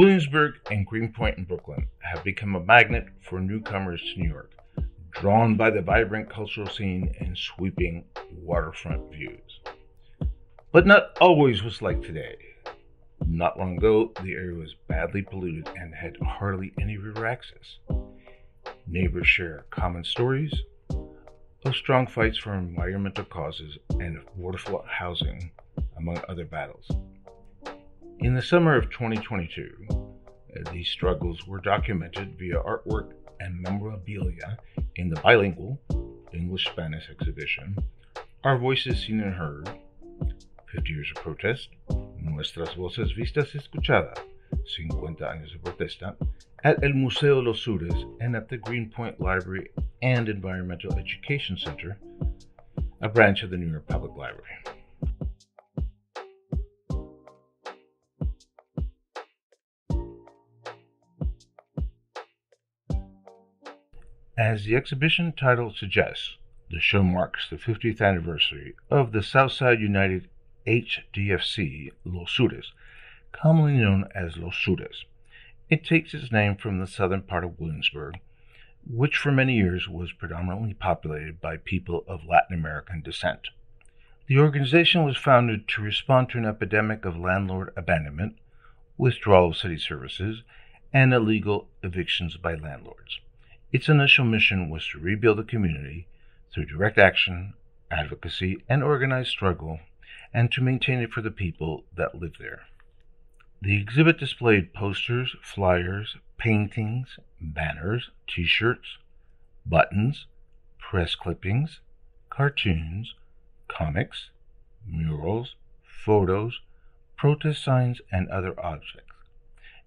Williamsburg and Greenpoint in Brooklyn have become a magnet for newcomers to New York, drawn by the vibrant cultural scene and sweeping waterfront views. But not always was like today. Not long ago, the area was badly polluted and had hardly any river access. Neighbors share common stories of strong fights for environmental causes and waterfront housing, among other battles. In the summer of 2022, uh, these struggles were documented via artwork and memorabilia in the bilingual English Spanish exhibition, Our Voices Seen and Heard 50 Years of Protest, Nuestras Voces Vistas Escuchadas, 50 años de protesta, at El Museo Los Sures and at the Greenpoint Library and Environmental Education Center, a branch of the New York Public Library. As the exhibition title suggests, the show marks the 50th anniversary of the Southside United HDFC Los Sures, commonly known as Los Sures. It takes its name from the southern part of Williamsburg, which for many years was predominantly populated by people of Latin American descent. The organization was founded to respond to an epidemic of landlord abandonment, withdrawal of city services, and illegal evictions by landlords. Its initial mission was to rebuild the community through direct action, advocacy, and organized struggle, and to maintain it for the people that live there. The exhibit displayed posters, flyers, paintings, banners, t shirts, buttons, press clippings, cartoons, comics, murals, photos, protest signs, and other objects.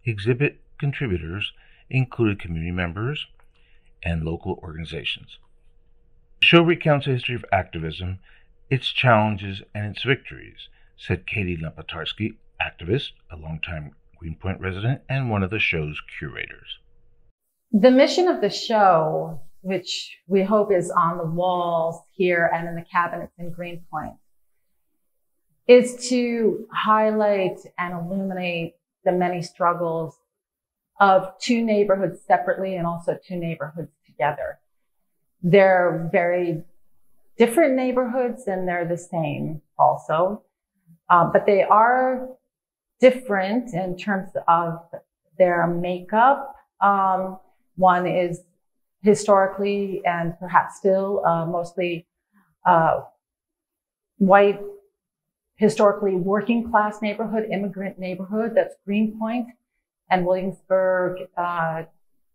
Exhibit contributors included community members, and local organizations. The show recounts a history of activism, its challenges, and its victories, said Katie Naplatarski, activist, a longtime Greenpoint resident, and one of the show's curators. The mission of the show, which we hope is on the walls here and in the cabinets in Greenpoint, is to highlight and illuminate the many struggles of two neighborhoods separately and also two neighborhoods together. They're very different neighborhoods and they're the same also. Uh, but they are different in terms of their makeup. Um, one is historically and perhaps still uh, mostly uh, white, historically working class neighborhood, immigrant neighborhood. That's Greenpoint and Williamsburg, uh,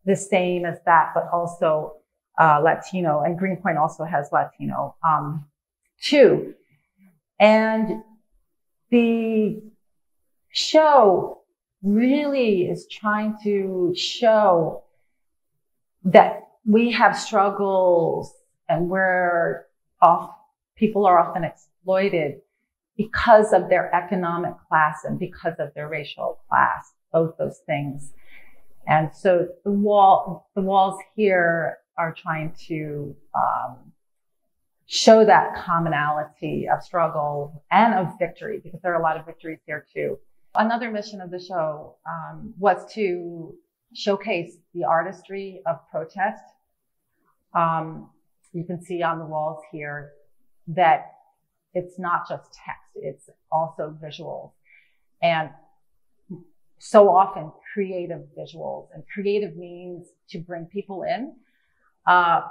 the same as that, but also uh, Latino. And Greenpoint also has Latino um, too. And the show really is trying to show that we have struggles and where off, people are often exploited because of their economic class and because of their racial class both those things. And so the wall, the walls here are trying to um, show that commonality of struggle and of victory, because there are a lot of victories here too. Another mission of the show um, was to showcase the artistry of protest. Um, you can see on the walls here that it's not just text; it's also visuals. And so often creative visuals and creative means to bring people in. Uh,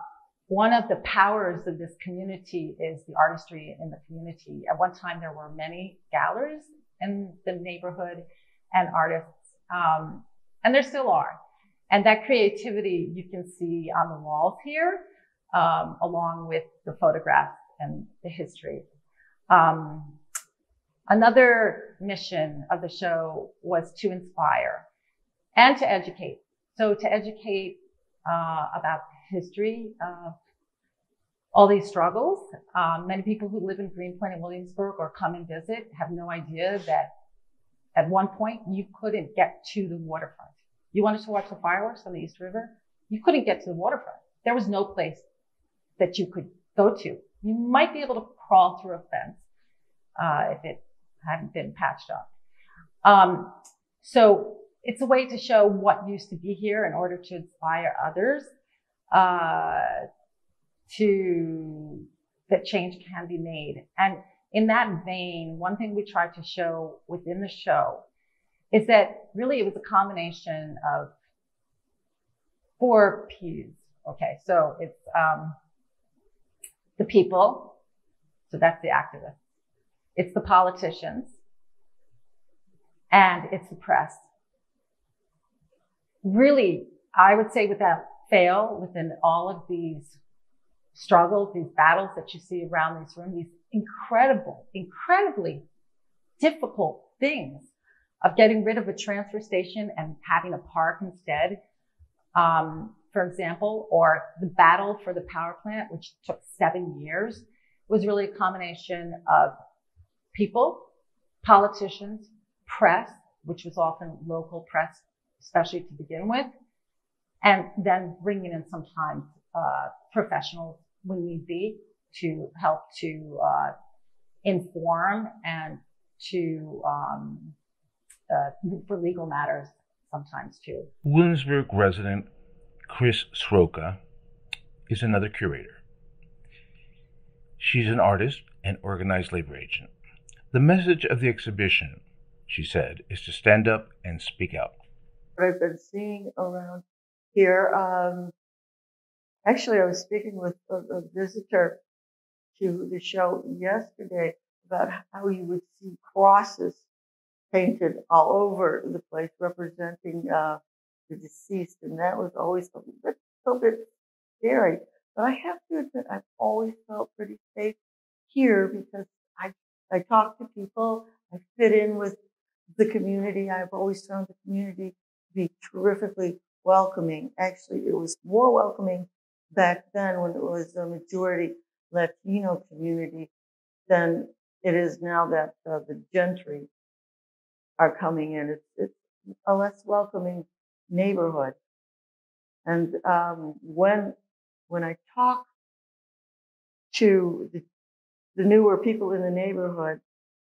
one of the powers of this community is the artistry in the community. At one time, there were many galleries in the neighborhood and artists, um, and there still are. And that creativity you can see on the walls here, um, along with the photographs and the history. Um, Another mission of the show was to inspire and to educate. So to educate uh, about the history of all these struggles. Um, many people who live in Greenpoint and Williamsburg or come and visit have no idea that at one point you couldn't get to the waterfront. You wanted to watch the fireworks on the East River. You couldn't get to the waterfront. There was no place that you could go to. You might be able to crawl through a fence uh, if it hadn't been patched up. Um, so it's a way to show what used to be here in order to inspire others uh, to that change can be made. And in that vein, one thing we tried to show within the show is that really it was a combination of four P's. Okay, so it's um, the people, so that's the activists. It's the politicians, and it's the press. Really, I would say without fail, within all of these struggles, these battles that you see around this room, these incredible, incredibly difficult things of getting rid of a transfer station and having a park instead, um, for example, or the battle for the power plant, which took seven years, was really a combination of people, politicians, press, which was often local press, especially to begin with, and then bringing in sometimes uh, professionals when need be to help to uh, inform and to um, uh, for legal matters sometimes too. Williamsburg resident Chris Sroka is another curator. She's an artist and organized labor agent. The message of the exhibition, she said, is to stand up and speak out. What I've been seeing around here, um, actually, I was speaking with a, a visitor to the show yesterday about how you would see crosses painted all over the place representing uh, the deceased, and that was always a little bit scary. But I have to admit, I've always felt pretty safe here because I talk to people, I fit in with the community. I've always found the community to be terrifically welcoming. Actually, it was more welcoming back then when it was a majority Latino community than it is now that uh, the gentry are coming in. It's, it's a less welcoming neighborhood. And um, when when I talk to the, the newer people in the neighborhood,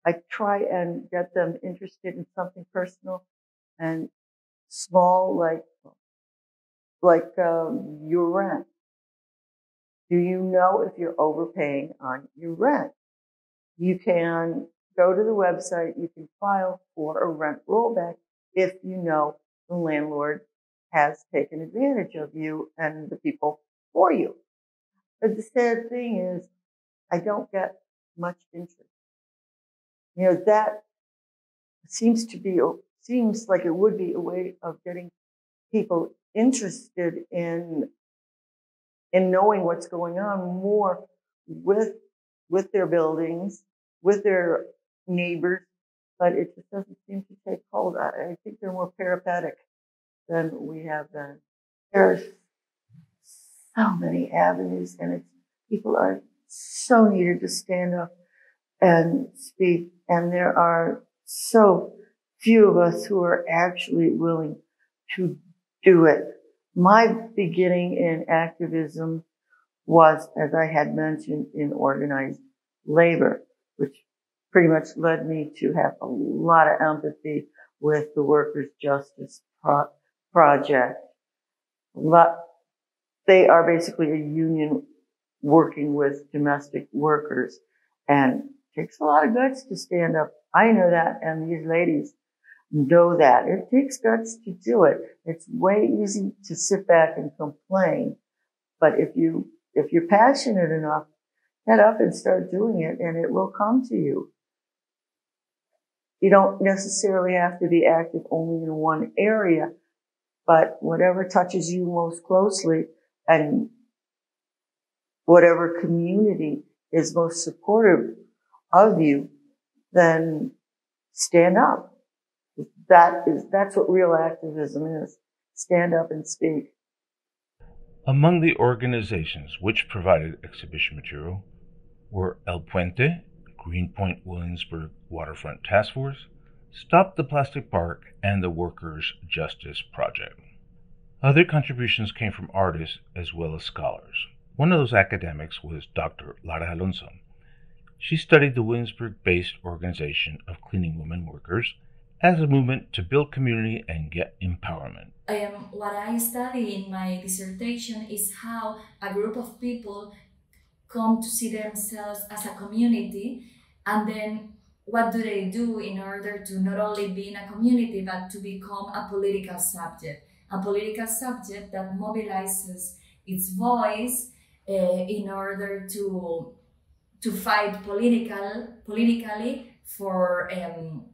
I try and get them interested in something personal and small, like like um, your rent. Do you know if you're overpaying on your rent? You can go to the website. You can file for a rent rollback if you know the landlord has taken advantage of you and the people for you. But the sad thing is, I don't get much interest. You know, that seems to be, seems like it would be a way of getting people interested in, in knowing what's going on more with, with their buildings, with their neighbors, but it just doesn't seem to take hold. I, I think they're more peripatetic than we have been. There's so many avenues, and it's people are so needed to stand up and speak, and there are so few of us who are actually willing to do it. My beginning in activism was, as I had mentioned, in organized labor, which pretty much led me to have a lot of empathy with the Workers' Justice Pro- Project. But they are basically a union working with domestic workers and takes a lot of guts to stand up. I know that and these ladies know that. It takes guts to do it. It's way easy to sit back and complain. But if you, if you're passionate enough, get up and start doing it and it will come to you. You don't necessarily have to be active only in one area, but whatever touches you most closely and whatever community is most supportive of you, then stand up. That is, that's what real activism is. Stand up and speak. Among the organizations which provided exhibition material were El Puente, Greenpoint Williamsburg Waterfront Task Force, Stop the Plastic Park, and the Workers' Justice Project. Other contributions came from artists as well as scholars. One of those academics was Dr. Lara Alonso. She studied the Williamsburg based organization of cleaning women workers as a movement to build community and get empowerment. Um, what I study in my dissertation is how a group of people come to see themselves as a community and then what do they do in order to not only be in a community but to become a political subject a political subject that mobilizes its voice uh, in order to to fight political politically for um,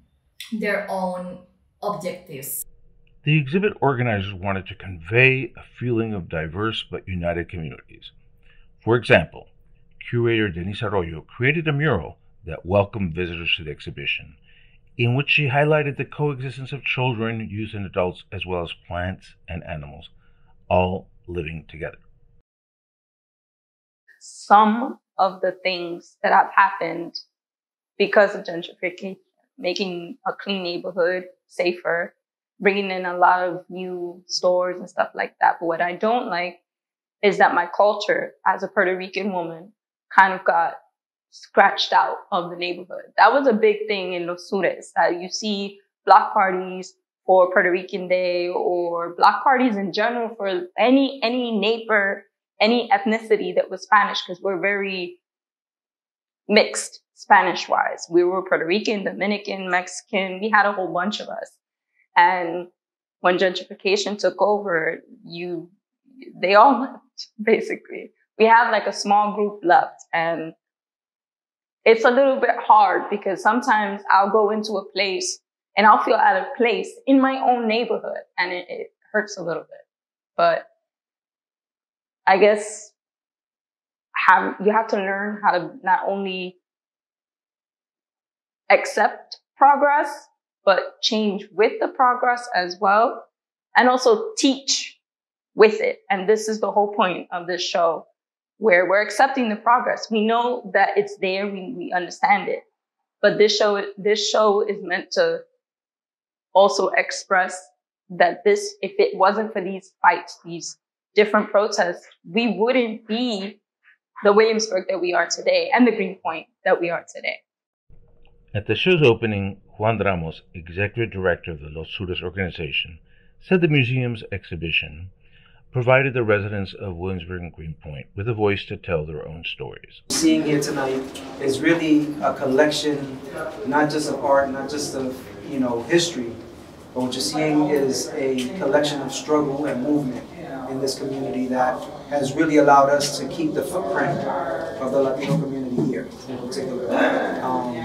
their own objectives. The exhibit organizers wanted to convey a feeling of diverse but united communities. For example, curator Denise Arroyo created a mural that welcomed visitors to the exhibition, in which she highlighted the coexistence of children, youth, and adults, as well as plants and animals, all living together. Some of the things that have happened because of gentrification, making a clean neighborhood safer, bringing in a lot of new stores and stuff like that. But what I don't like is that my culture as a Puerto Rican woman kind of got scratched out of the neighborhood. That was a big thing in Los Sures that you see block parties for Puerto Rican Day or block parties in general for any, any neighbor, any ethnicity that was Spanish because we're very mixed Spanish wise. We were Puerto Rican, Dominican, Mexican. We had a whole bunch of us. And when gentrification took over, you, they all left basically. We have like a small group left and it's a little bit hard because sometimes I'll go into a place and I'll feel out of place in my own neighborhood and it, it hurts a little bit. But I guess have, you have to learn how to not only accept progress, but change with the progress as well. And also teach with it. And this is the whole point of this show where we're accepting the progress. We know that it's there. We, we understand it. But this show, this show is meant to also express that this, if it wasn't for these fights, these different protests, we wouldn't be the Williamsburg that we are today and the Greenpoint that we are today. At the show's opening, Juan Ramos, executive director of the Los Sures organization, said the museum's exhibition provided the residents of Williamsburg and Greenpoint with a voice to tell their own stories. Seeing here tonight is really a collection, not just of art, not just of you know history, but what you're seeing is a collection of struggle and movement in this community that has really allowed us to keep the footprint of the Latino community here in particular. Um,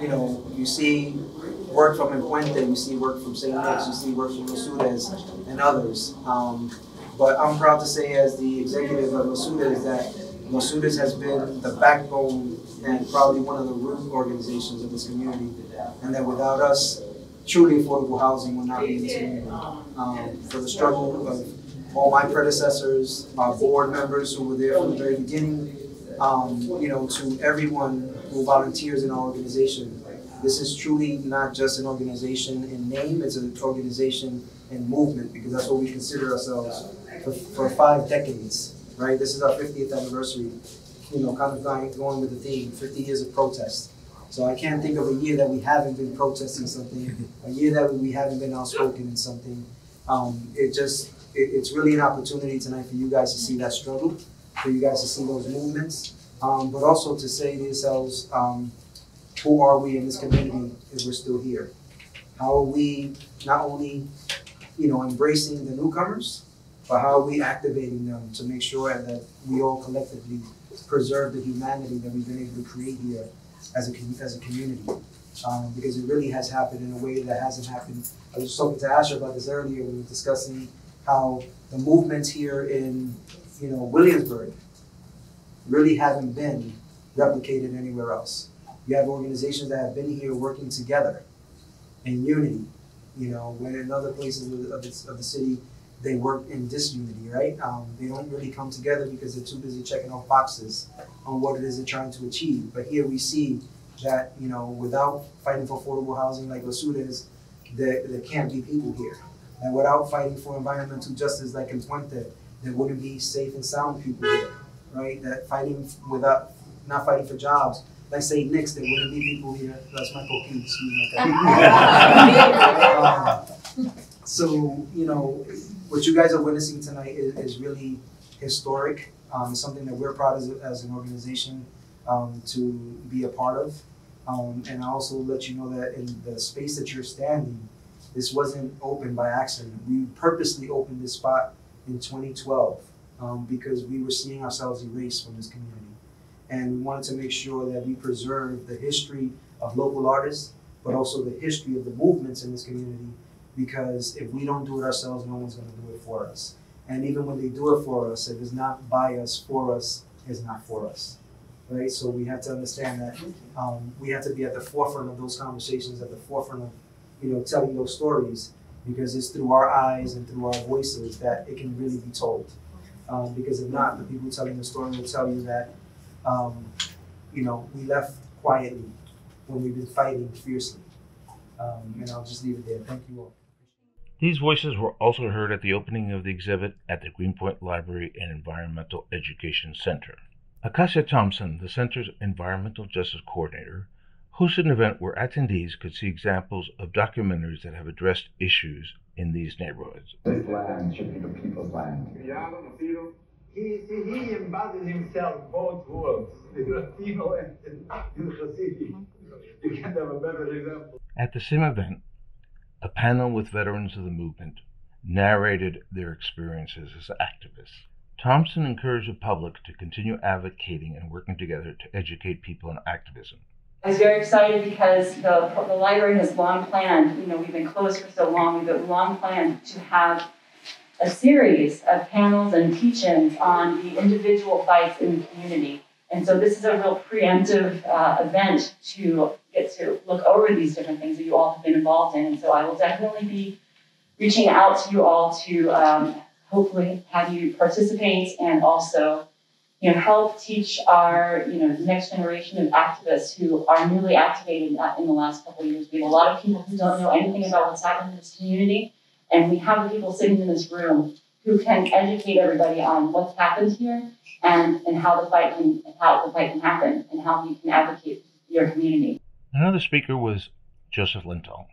you know, you see work from El Puente, you see work from St. Nick's, you see work from Los Sures and others. Um, but I'm proud to say, as the executive of Los Sures, that Los Sures has been the backbone and probably one of the root organizations of this community, and that without us, truly affordable housing will not be attainable. Um, for the struggle of all my predecessors, our board members who were there from the very beginning, um, you know, to everyone who volunteers in our organization. This is truly not just an organization in name, it's an organization in movement because that's what we consider ourselves for, for five decades, right? This is our 50th anniversary, you know, kind of going, going with the theme, 50 years of protest. So I can't think of a year that we haven't been protesting something, a year that we haven't been outspoken in something. Um, it just, it, it's really an opportunity tonight for you guys to see that struggle, for you guys to see those movements, um, but also to say to yourselves, um, who are we in this community if we're still here? How are we not only, you know, embracing the newcomers, but how are we activating them to make sure that we all collectively preserve the humanity that we've been able to create here as a, as a community? Um, because it really has happened in a way that hasn't happened. I was talking to Asher about this earlier we were discussing how the movements here in, you know, Williamsburg really haven't been replicated anywhere else. You have organizations that have been here working together in unity. You know, when in other places of the, of the, of the city, they work in disunity, right? Um, they don't really come together because they're too busy checking off boxes on what it is they're trying to achieve. But here we see that, you know, without fighting for affordable housing like Los Sures, there, there can't be people here. And without fighting for environmental justice like in Puente, there wouldn't be safe and sound people here, right? That fighting without, not fighting for jobs, like say Nick's, there wouldn't be people here. That's my me. um, so, you know, what you guys are witnessing tonight is, is really historic. Um, something that we're proud as, as an organization um, to be a part of. Um, and I also let you know that in the space that you're standing, this wasn't open by accident. We purposely opened this spot in 2012 um, because we were seeing ourselves erased from this community. And we wanted to make sure that we preserve the history of local artists, but also the history of the movements in this community because if we don't do it ourselves, no one's going to do it for us. And even when they do it for us, if it's not by us, for us, it's not for us. Right? So we have to understand that um, we have to be at the forefront of those conversations, at the forefront of, you know, telling those stories because it's through our eyes and through our voices that it can really be told. Um, because if not, the people telling the story will tell you that, um, you know, we left quietly when we've been fighting fiercely. Um, and I'll just leave it there. Thank you all. These voices were also heard at the opening of the exhibit at the Greenpoint Library and Environmental Education Center. Acacia Thompson, the center's environmental justice coordinator, hosted an event where attendees could see examples of documentaries that have addressed issues in these neighborhoods. This land should be the people's land. He, he embodies himself both worlds, the Latino and, and the Hasidic. You can't have a better example. At the same event, a panel with veterans of the movement narrated their experiences as activists. Thompson encouraged the public to continue advocating and working together to educate people on activism. I was very excited because the, the library has long planned, you know, we've been closed for so long, we've long planned to have a series of panels and teach-ins on the individual fights in the community. And so this is a real preemptive uh, event to get to look over these different things that you all have been involved in. And so I will definitely be reaching out to you all to um, hopefully have you participate and also you know, help teach our, you know, next generation of activists who are newly activated in the last couple of years. We have a lot of people who don't know anything about what's happening in this community, and we have the people sitting in this room who can educate everybody on what's happened here and, and how the fight can how the fight can happen and how you can advocate your community. Another speaker was Joseph Lentol.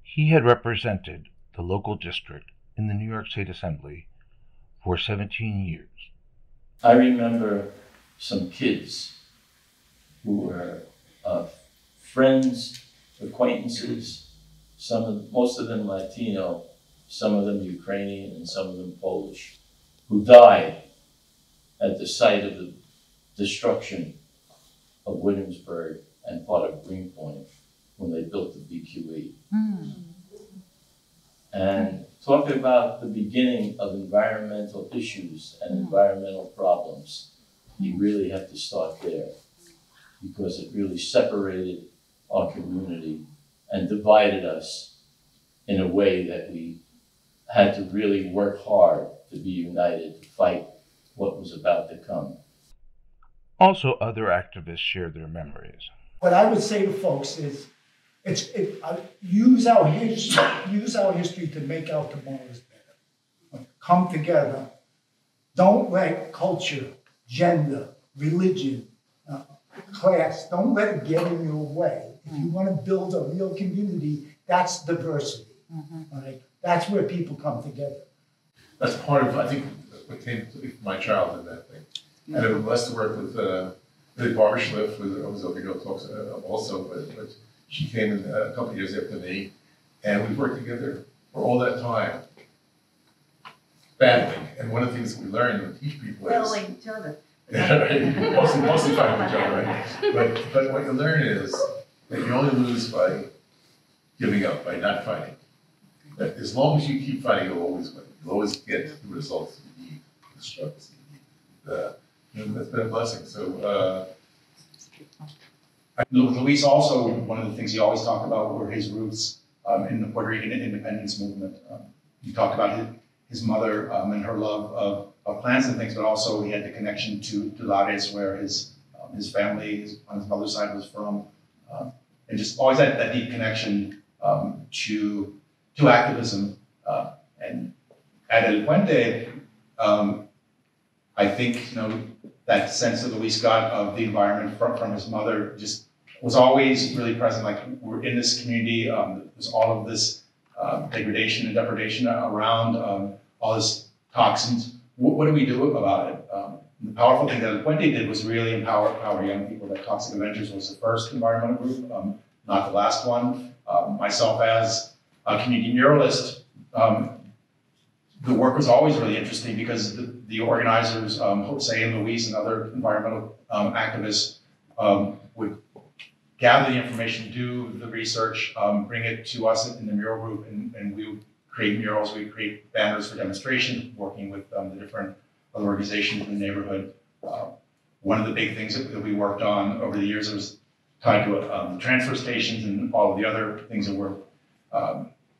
He had represented the local district in the New York State Assembly for 17 years. I remember some kids who were uh, friends, acquaintances, some of, most of them Latino, some of them Ukrainian, and some of them Polish, who died at the site of the destruction of Williamsburg and part of Greenpoint when they built the BQE. Mm. And talking about the beginning of environmental issues and mm. environmental problems, you really have to start there because it really separated our community and divided us in a way that we had to really work hard to be united to fight what was about to come. Also, other activists shared their memories. What I would say to folks is it's it, uh, use our history, use our history to make our tomorrows better. Come together. Don't let culture, gender, religion, uh, class, don't let it get in your way. If you want to build a real community, that's diversity. Mm-hmm. Right? That's where people come together. That's part of I think what came to my childhood. That thing, and I've been blessed to work with uh, Barbara Schliff, who was over here talks uh, also, but, but she came in a couple of years after me, and we've worked together for all that time, battling. And one of the things that we learned and teach people is battling each other. Yeah, right. Mostly, mostly fighting each other, right? But, but what you learn is that you only lose by giving up, by not fighting. That as long as you keep fighting, you'll always win. You'll always get the results you need, the struggles you need. Uh, and that's been a blessing. So, uh, Luis also, one of the things he always talked about were his roots um, in the Puerto Rican independence movement. Um, he talked about his, his mother um, and her love of, of, plants and things, but also he had the connection to, to Lares, where his, um, his family his, on his mother's side was from, um, and just always had that deep connection um, to, to activism. Uh, and at El Puente, I think, you know, that sense that Luis got of the environment from, from his mother just was always really present. Like we're in this community, um, there's all of this uh, degradation and depredation around um, all this toxins. What, what, do we do about it? Um, the powerful thing that El Puente did was really empower, empower young people. That Toxic Avengers was the first environmental group, um, not the last one. Um, myself as a community muralist, um, the work was always really interesting because the, the organizers, um, Jose and Luis and other environmental activists would gather the information, do the research, um, bring it to us in the mural group, and, and we create murals, we create banners for demonstrations, working with um, the different other organizations in the neighborhood. Uh, one of the big things that, we worked on over the years was tied to um, the transfer stations and all of the other things that were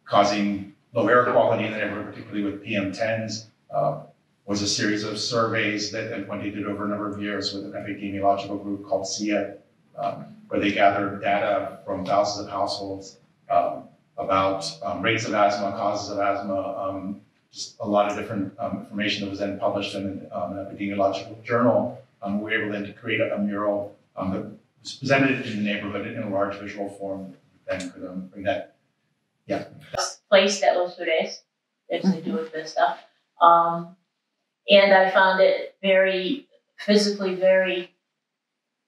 causing low air quality in the neighborhood, particularly with PM10s, uh, was a series of surveys that Wendy did over a number of years with an epidemiological group called SIA, um, where they gathered data from thousands of households um, about um, rates of asthma, causes of asthma, um, just a lot of different um, information that was then published in um, an epidemiological journal. we were able then to create a, a mural that was presented in the neighborhood in a large visual form, then could bring that yeah. Place that Los Verdes, actually do with this stuff. Um, and I found it very physically very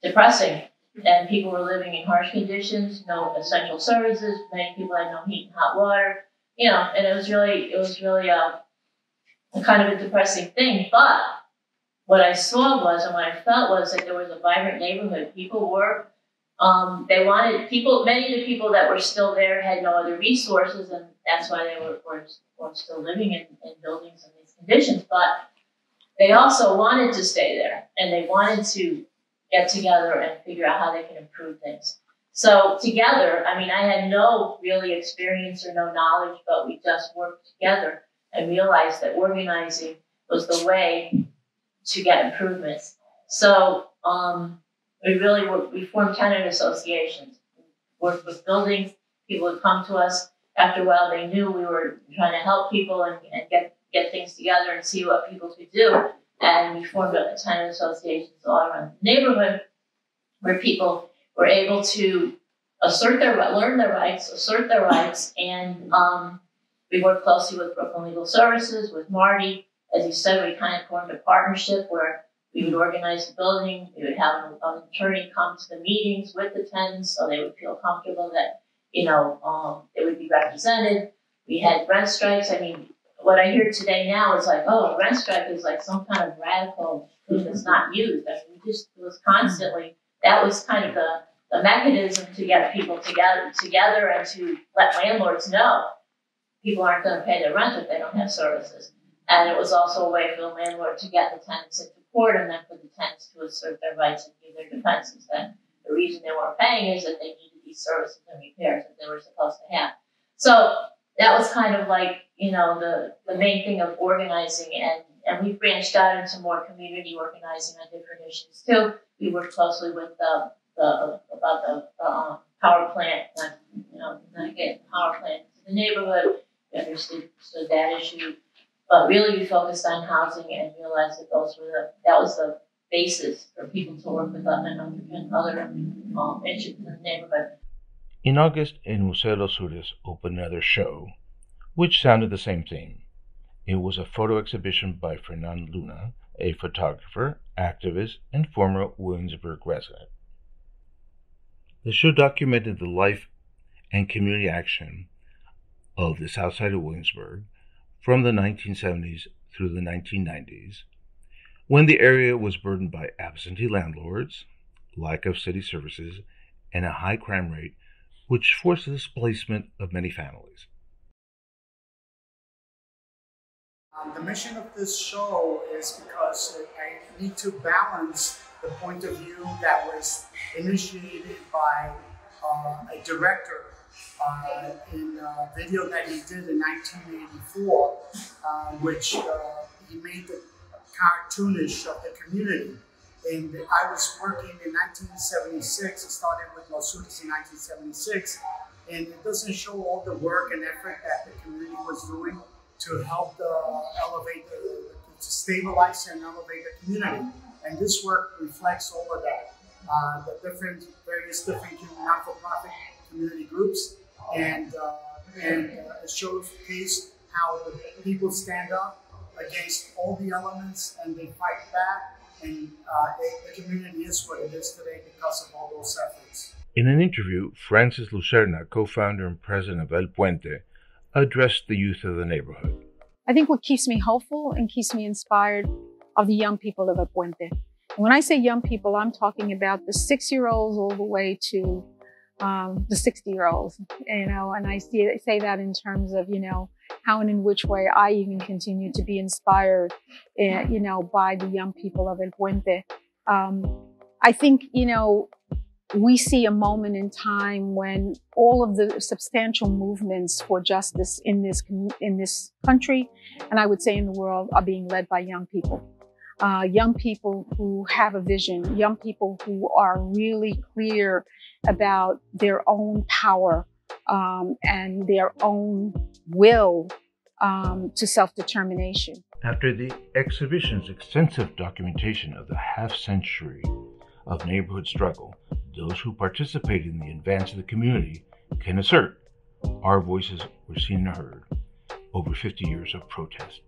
depressing. And people were living in harsh conditions, no essential services. Many people had no heat and hot water. You know, and it was really, it was really a, a kind of a depressing thing. But what I saw was, and what I felt was that there was a vibrant neighborhood. People were um, they wanted people, many of the people that were still there had no other resources, and that's why they were, were, were still living in, in buildings in these conditions. But they also wanted to stay there, and they wanted to get together and figure out how they can improve things. So together, I mean, I had no really experience or no knowledge, but we just worked together and realized that organizing was the way to get improvements. So um, we really work, we formed tenant associations, worked with buildings. People would come to us. After a while, they knew we were trying to help people and, and get, get things together and see what people could do. And we formed a tenant associations all around the neighborhood where people were able to assert their learn their rights, assert their rights, and um, we worked closely with Brooklyn Legal Services, with Marty. As you said, we kind of formed a partnership where we would organize the building. We would have an attorney come to the meetings with the tenants so they would feel comfortable that, you know, um, they would be represented. We had rent strikes. I mean, what I hear today now is like, oh, rent strike is like some kind of radical thing that's not used. I mean, we just, was constantly, that was kind of the, the mechanism to get people together, together and to let landlords know people aren't going to pay their rent if they don't have services. And it was also a way for the landlord to get the tenants into court and then for the tenants to assert their rights and give their defenses. That the reason they weren't paying is that they needed these services and repairs that they were supposed to have. So that was kind of like, you know, the, the main thing of organizing and, and we branched out into more community organizing on different issues too. We worked closely with the, the about the, um, power plant, not, you know, not getting power plant to the neighborhood. We understood, so that issue. But really, we focused on housing and realized that those were the, that was the basis for people to work with and other um, issues in the neighborhood. In August, El Museo de los Sures opened another show, which sounded the same theme. It was a photo exhibition by Fernand Luna, a photographer, activist, and former Williamsburg resident. The show documented the life and community action of the south side of Williamsburg from the 1970s through the 1990s, when the area was burdened by absentee landlords, lack of city services, and a high crime rate, which forced the displacement of many families. Um, the mission of this show is because I need to balance the point of view that was initiated by uh, a director uh, in a video that he did in 1984, uh, which he made the cartoonish of the community. And I was working in 1976. It started with Los Sures in 1976. And it doesn't show all the work and effort that the community was doing to help the, elevate, the, to stabilize and elevate the community. And this work reflects all of that. Uh, the different, various different non-for-profit community groups, and uh, and uh, case how the people stand up against all the elements and they fight back, and uh, the community is what it is today because of all those efforts. In an interview, Frances Lucerna, co-founder and president of El Puente, addressed the youth of the neighborhood. I think what keeps me hopeful and keeps me inspired are the young people of El Puente. And when I say young people, I'm talking about the six-year-olds all the way to um, the 60-year-olds, you know, and I see, say that in terms of, you know, how and in which way I even continue to be inspired, uh, you know, by the young people of El Puente. Um, I think, you know, we see a moment in time when all of the substantial movements for justice in this in this country, and I would say in the world, are being led by young people. Uh, young people who have a vision, young people who are really clear about their own power um, and their own will um, to self-determination. After the exhibition's extensive documentation of the half century of neighborhood struggle, those who participate in the advance of the community can assert our voices were seen and heard over 50 years of protest.